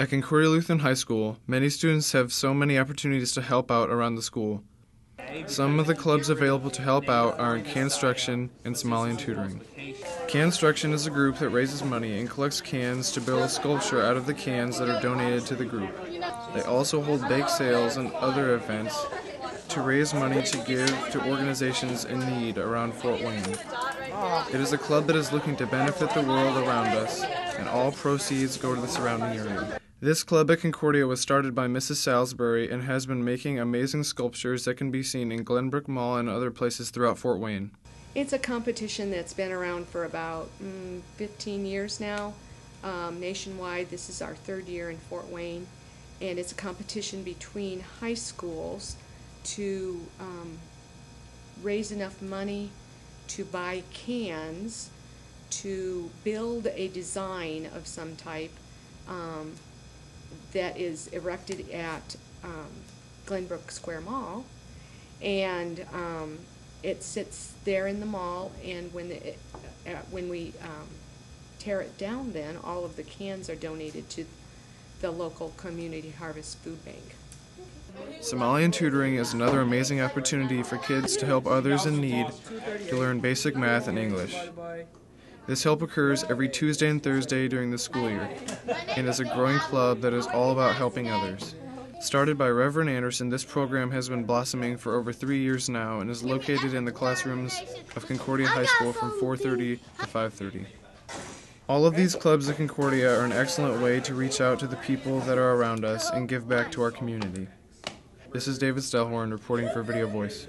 At Concordia Lutheran High School, many students have so many opportunities to help out around the school. Some of the clubs available to help out are Canstruction and Somalian Tutoring. Canstruction is a group that raises money and collects cans to build a sculpture out of the cans that are donated to the group. They also hold bake sales and other events to raise money to give to organizations in need around Fort Wayne. It is a club that is looking to benefit the world around us, and all proceeds go to the surrounding area. This club at Concordia was started by Mrs. Salisbury and has been making amazing sculptures that can be seen in Glenbrook Mall and other places throughout Fort Wayne. It's a competition that's been around for about mm, 15 years now, um, nationwide. This is our third year in Fort Wayne, and it's a competition between high schools to um, raise enough money to buy cans to build a design of some type um, that is erected at um, Glenbrook Square Mall, and um, it sits there in the mall. And when the, uh, when we um, tear it down, then all of the cans are donated to the local community harvest food bank. Somalian tutoring is another amazing opportunity for kids to help others in need to learn basic math and English. This help occurs every Tuesday and Thursday during the school year and is a growing club that is all about helping others. Started by Reverend Anderson, this program has been blossoming for over three years now and is located in the classrooms of Concordia High School from 4.30 to 5.30. All of these clubs at Concordia are an excellent way to reach out to the people that are around us and give back to our community. This is David Stellhorn reporting for Video Voice.